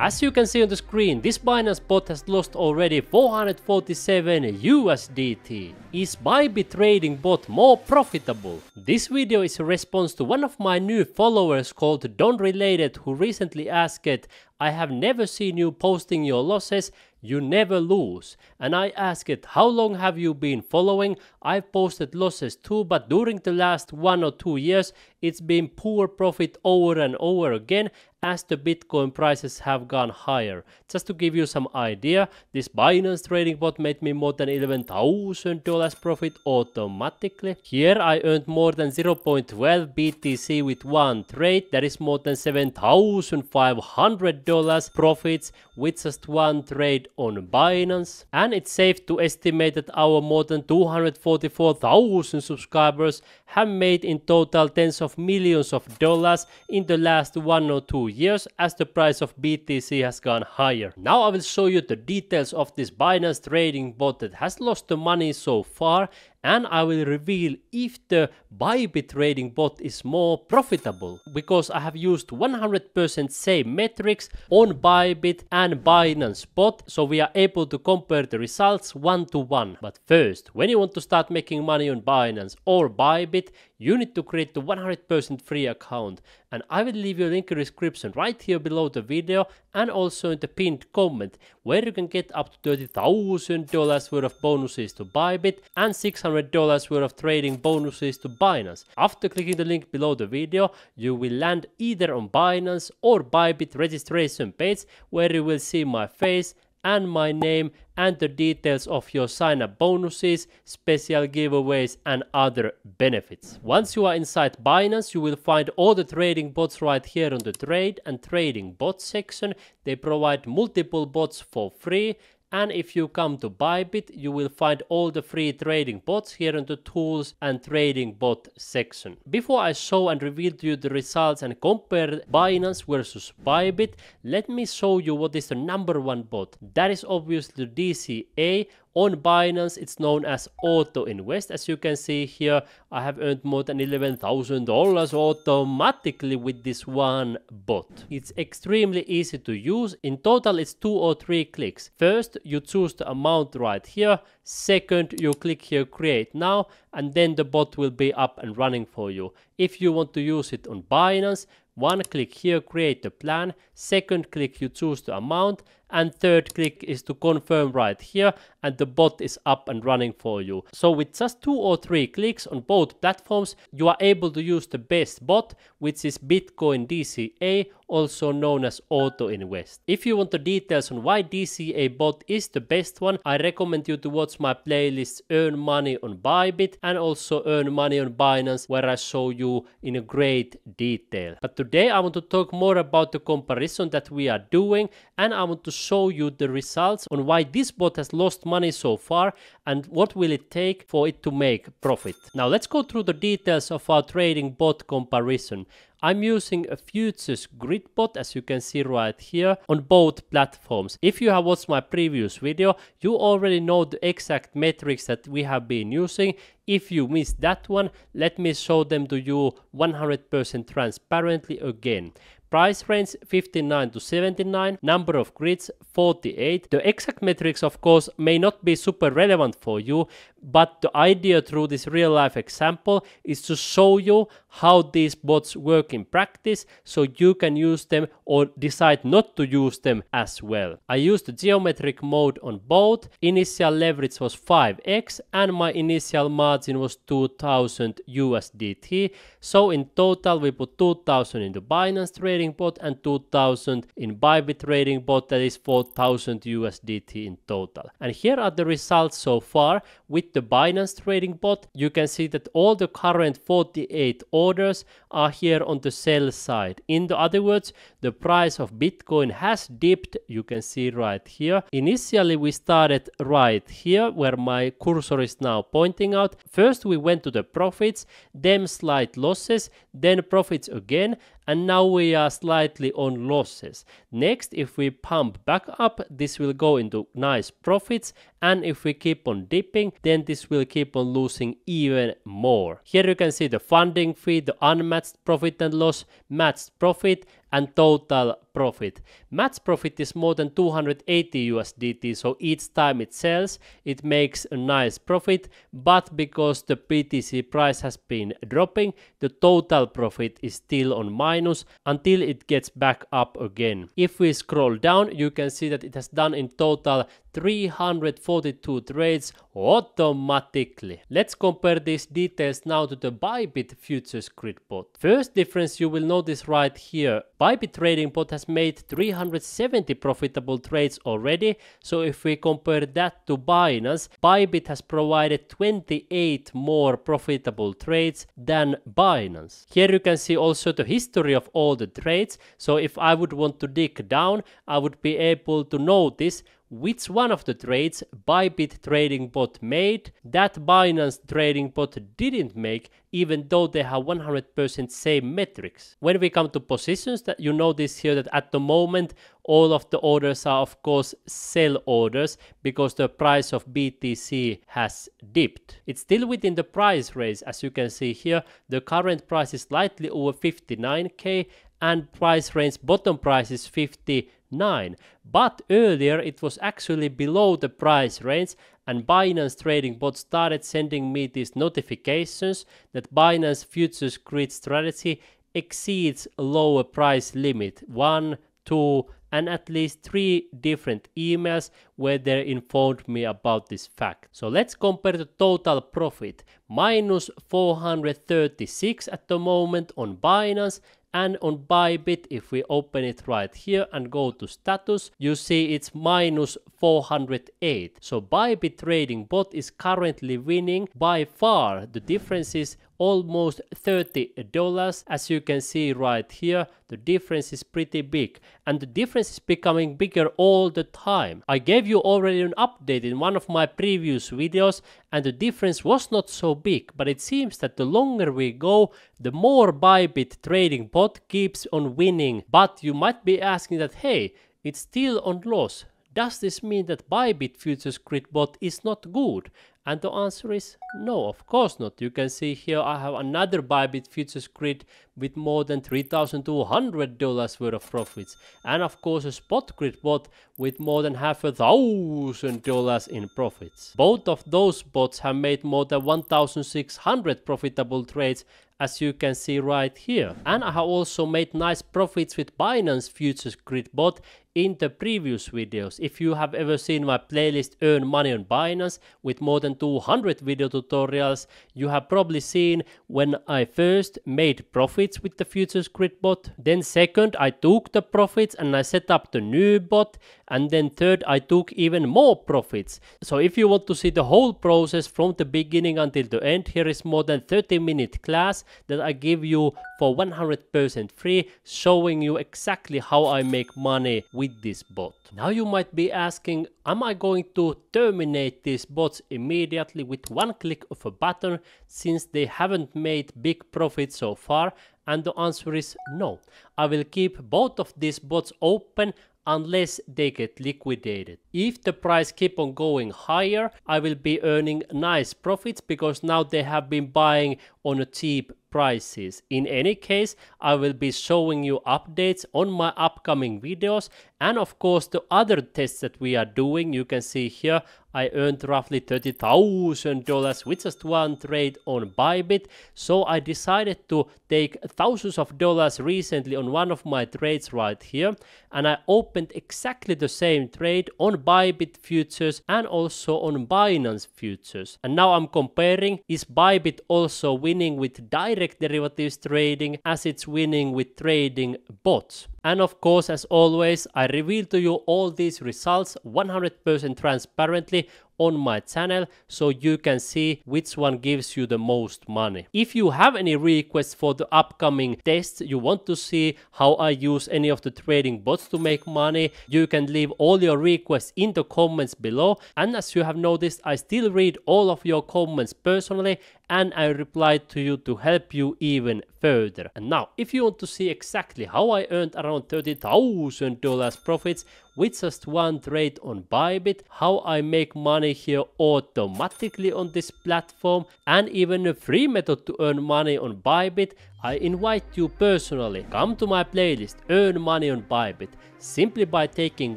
As you can see on the screen, this Binance bot has lost already 447 USDT. Is Bybit trading bot more profitable? This video is a response to one of my new followers called Don Related who recently asked I have never seen you posting your losses, you never lose. And I asked it, how long have you been following? I've posted losses too, but during the last one or two years, it's been poor profit over and over again as the Bitcoin prices have gone higher. Just to give you some idea, this Binance trading bot made me more than $11,000 profit automatically. Here I earned more than 0.12 BTC with one trade, that is more than $7,500 profits with just one trade on Binance. And it's safe to estimate that our more than 244,000 subscribers have made in total tens of millions of dollars in the last one or two years as the price of BTC has gone higher. Now I will show you the details of this Binance trading bot that has lost the money so far and I will reveal if the Bybit trading bot is more profitable because I have used 100% same metrics on Bybit and Binance bot so we are able to compare the results one to one. But first, when you want to start making money on Binance or Bybit, you need to create the 100% free account and I will leave you a link in the description right here below the video and also in the pinned comment where you can get up to $30,000 worth of bonuses to Bybit and $600 worth of trading bonuses to Binance. After clicking the link below the video, you will land either on Binance or Bybit registration page where you will see my face and my name and the details of your sign up bonuses, special giveaways and other benefits. Once you are inside Binance, you will find all the trading bots right here on the trade and trading bot section. They provide multiple bots for free and if you come to Bybit, you will find all the free trading bots here in the tools and trading bot section. Before I show and reveal to you the results and compare Binance versus Bybit, let me show you what is the number one bot. That is obviously DCA on Binance, it's known as Auto Invest. As you can see here, I have earned more than $11,000 automatically with this one bot. It's extremely easy to use. In total, it's two or three clicks. First, you choose the amount right here. Second, you click here create now and then the bot will be up and running for you. If you want to use it on Binance, one click here create the plan, second click you choose the amount and third click is to confirm right here and the bot is up and running for you. So with just two or three clicks on both platforms, you are able to use the best bot, which is Bitcoin DCA, also known as Auto Invest. If you want the details on why DCA bot is the best one, I recommend you to watch my playlists Earn Money on Bybit and also Earn Money on Binance, where I show you in great detail. But today I want to talk more about the comparison that we are doing and I want to show you the results on why this bot has lost money so far and what will it take for it to make profit. Now let's go through the details of our trading bot comparison. I'm using a futures grid bot as you can see right here on both platforms. If you have watched my previous video, you already know the exact metrics that we have been using. If you missed that one, let me show them to you 100% transparently again. Price range 59 to 79, number of grids 48. The exact metrics of course may not be super relevant for you, but the idea through this real life example is to show you how these bots work in practice so you can use them or decide not to use them as well. I used the geometric mode on both. Initial leverage was 5x and my initial margin was 2000 USDT. So in total we put 2000 in the Binance trading bot and 2000 in Bybit trading bot that is 4000 USDT in total. And here are the results so far with the Binance trading bot, you can see that all the current 48 orders are here on the sell side. In other words, the price of Bitcoin has dipped, you can see right here. Initially we started right here where my cursor is now pointing out. First we went to the profits, then slight losses, then profits again and now we are slightly on losses. Next, if we pump back up, this will go into nice profits and if we keep on dipping, then this will keep on losing even more. Here you can see the funding fee, the unmatched profit and loss, matched profit and total profit. Match profit is more than 280 USDT, so each time it sells, it makes a nice profit, but because the BTC price has been dropping, the total profit is still on minus until it gets back up again. If we scroll down, you can see that it has done in total 342 trades automatically. Let's compare these details now to the Bybit futures grid bot. First difference you will notice right here. Bybit trading bot has made 370 profitable trades already. So if we compare that to Binance, Bybit has provided 28 more profitable trades than Binance. Here you can see also the history of all the trades. So if I would want to dig down, I would be able to notice which one of the trades Bybit trading bot made that Binance trading bot didn't make even though they have 100% same metrics. When we come to positions that you notice here that at the moment all of the orders are of course sell orders because the price of BTC has dipped. It's still within the price range as you can see here. The current price is slightly over 59k and price range bottom price is 50 9. But earlier it was actually below the price range and Binance trading bot started sending me these notifications that Binance futures grid strategy exceeds lower price limit 1, 2 and at least 3 different emails where they informed me about this fact. So let's compare the total profit. Minus 436 at the moment on Binance and on Bybit if we open it right here and go to status you see it's minus 408 so Bybit trading bot is currently winning by far. The difference is almost $30 as you can see right here the difference is pretty big and the difference is becoming bigger all the time. I gave you already an update in one of my previous videos and the difference was not so big but it seems that the longer we go the more bybit trading bot keeps on winning. But you might be asking that hey it's still on loss does this mean that Bybit futures grid bot is not good? And the answer is no, of course not. You can see here I have another Bybit futures grid with more than $3,200 worth of profits. And of course a spot grid bot with more than half a thousand dollars in profits. Both of those bots have made more than 1,600 profitable trades as you can see right here. And I have also made nice profits with Binance Futures Grid bot in the previous videos. If you have ever seen my playlist Earn Money on Binance with more than 200 video tutorials, you have probably seen when I first made profits with the Futures Grid bot. Then second, I took the profits and I set up the new bot. And then third, I took even more profits. So if you want to see the whole process from the beginning until the end, here is more than 30 minute class that I give you for 100% free, showing you exactly how I make money with this bot. Now you might be asking, am I going to terminate these bots immediately with one click of a button since they haven't made big profits so far? And the answer is no. I will keep both of these bots open unless they get liquidated. If the price keep on going higher, I will be earning nice profits because now they have been buying on a cheap prices. In any case, I will be showing you updates on my upcoming videos and of course the other tests that we are doing. You can see here I earned roughly $30,000 with just one trade on Bybit. So I decided to take thousands of dollars recently on one of my trades right here. And I opened exactly the same trade on Bybit futures and also on Binance futures. And now I'm comparing is Bybit also winning with direct derivatives trading as it's winning with trading bots. And of course, as always, I reveal to you all these results 100% transparently on my channel so you can see which one gives you the most money. If you have any requests for the upcoming tests, you want to see how I use any of the trading bots to make money, you can leave all your requests in the comments below. And as you have noticed, I still read all of your comments personally and I reply to you to help you even further. And now, if you want to see exactly how I earned around $30,000 profits with just one trade on Bybit, how I make money money here automatically on this platform and even a free method to earn money on Bybit, I invite you personally, come to my playlist Earn Money on Bybit simply by taking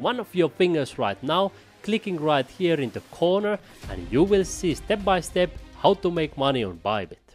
one of your fingers right now, clicking right here in the corner and you will see step by step how to make money on Bybit.